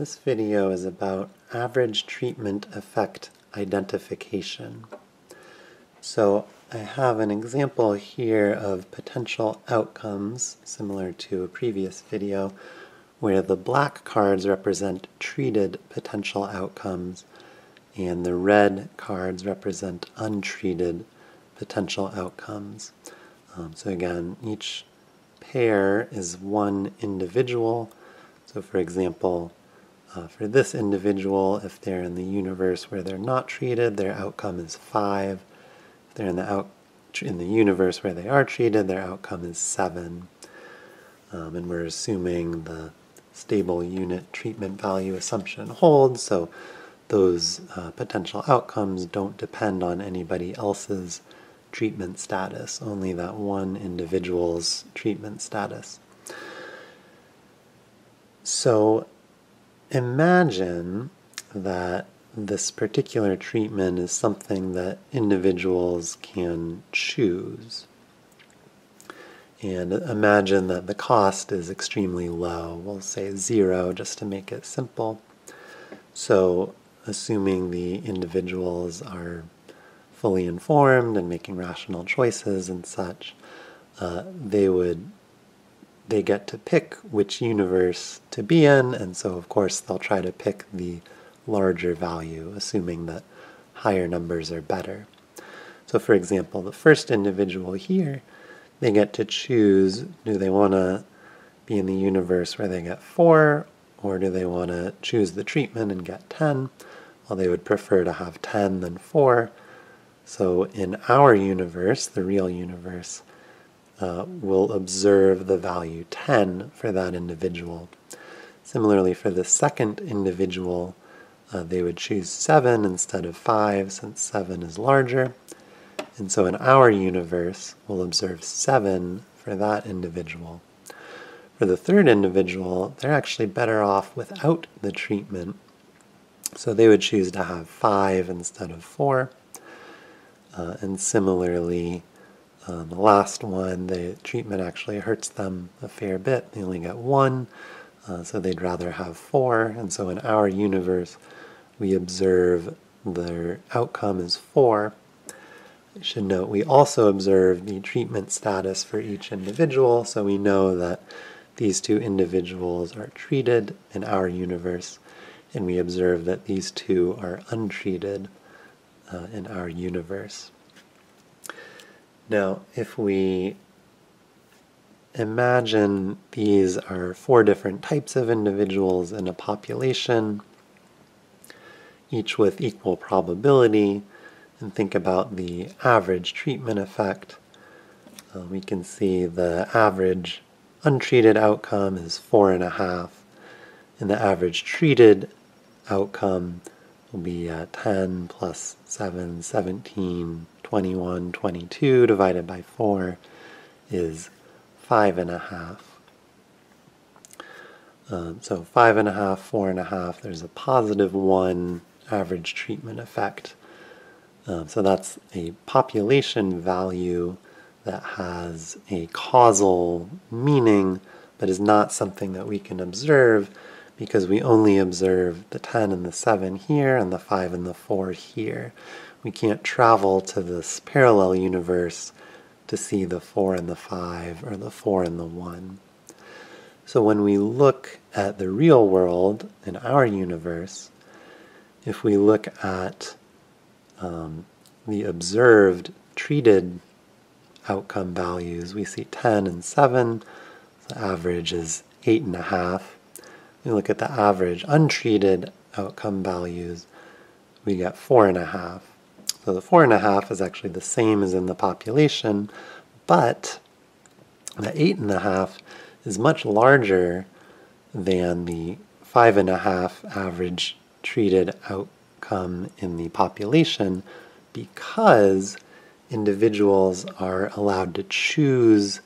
This video is about average treatment effect identification. So I have an example here of potential outcomes, similar to a previous video, where the black cards represent treated potential outcomes and the red cards represent untreated potential outcomes. Um, so again, each pair is one individual. So for example, uh, for this individual, if they're in the universe where they're not treated, their outcome is 5. If they're in the, out, in the universe where they are treated, their outcome is 7. Um, and we're assuming the stable unit treatment value assumption holds, so those uh, potential outcomes don't depend on anybody else's treatment status, only that one individual's treatment status. So imagine that this particular treatment is something that individuals can choose. And imagine that the cost is extremely low. We'll say zero just to make it simple. So, assuming the individuals are fully informed and making rational choices and such, uh, they would they get to pick which universe to be in, and so of course they'll try to pick the larger value, assuming that higher numbers are better. So, for example, the first individual here, they get to choose do they want to be in the universe where they get 4, or do they want to choose the treatment and get 10? Well, they would prefer to have 10 than 4. So, in our universe, the real universe, uh, will observe the value 10 for that individual. Similarly, for the second individual, uh, they would choose 7 instead of 5 since 7 is larger. And so in our universe, we'll observe 7 for that individual. For the third individual, they're actually better off without the treatment. So they would choose to have 5 instead of 4. Uh, and similarly, um, the last one, the treatment actually hurts them a fair bit. They only get one, uh, so they'd rather have four. And so in our universe, we observe their outcome is four. I should note we also observe the treatment status for each individual, so we know that these two individuals are treated in our universe, and we observe that these two are untreated uh, in our universe. Now, if we imagine these are four different types of individuals in a population, each with equal probability, and think about the average treatment effect, uh, we can see the average untreated outcome is four and a half, and the average treated outcome will be uh, 10 plus 7, 17, 21, 22 divided by 4 is 5 and a half. Um, so 5 and a half, 4 and a half, there's a positive 1 average treatment effect. Um, so that's a population value that has a causal meaning, but is not something that we can observe because we only observe the 10 and the 7 here and the 5 and the 4 here. We can't travel to this parallel universe to see the 4 and the 5 or the 4 and the 1. So when we look at the real world in our universe, if we look at um, the observed treated outcome values, we see 10 and 7. The average is 8.5. We look at the average untreated outcome values, we get 4.5. So the 4.5 is actually the same as in the population, but the 8.5 is much larger than the 5.5 average treated outcome in the population because individuals are allowed to choose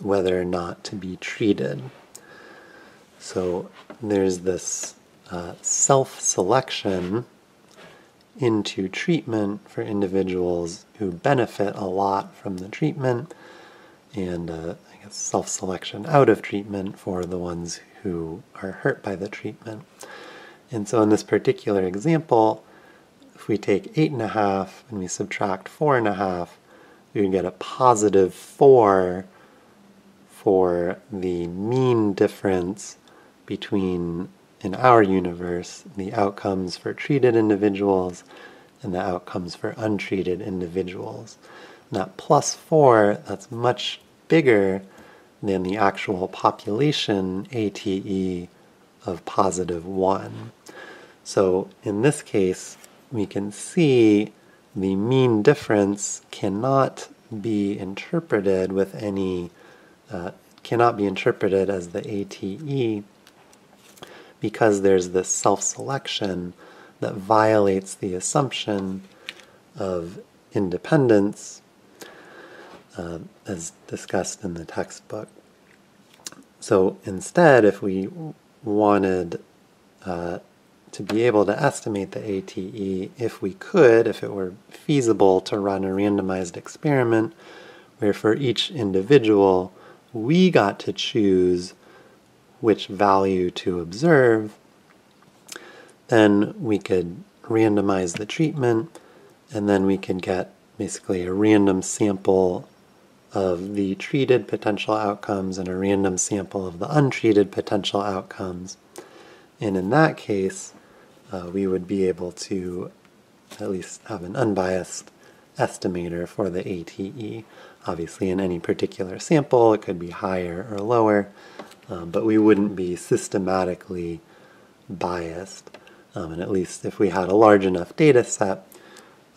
whether or not to be treated. So there's this uh, self selection into treatment for individuals who benefit a lot from the treatment. And uh, I guess, self-selection out of treatment for the ones who are hurt by the treatment. And so in this particular example, if we take 8.5 and we subtract 4.5, we would get a positive 4 for the mean difference between, in our universe, the outcomes for treated individuals and the outcomes for untreated individuals. And that plus 4, that's much bigger than the actual population ATE of positive 1. So in this case, we can see the mean difference cannot be interpreted with any, uh, cannot be interpreted as the ATE because there's this self-selection that violates the assumption of independence uh, as discussed in the textbook. So instead, if we wanted uh, to be able to estimate the ATE, if we could, if it were feasible to run a randomized experiment where for each individual we got to choose which value to observe, then we could randomize the treatment and then we could get basically a random sample of the treated potential outcomes and a random sample of the untreated potential outcomes. And in that case, uh, we would be able to at least have an unbiased estimator for the ATE. Obviously, in any particular sample, it could be higher or lower, um, but we wouldn't be systematically biased. Um, and at least if we had a large enough data set,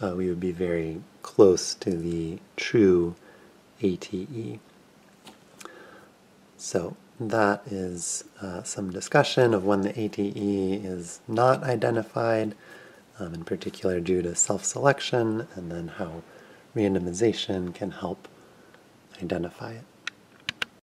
uh, we would be very close to the true ATE. So that is uh, some discussion of when the ATE is not identified, um, in particular due to self-selection, and then how randomization can help identify it.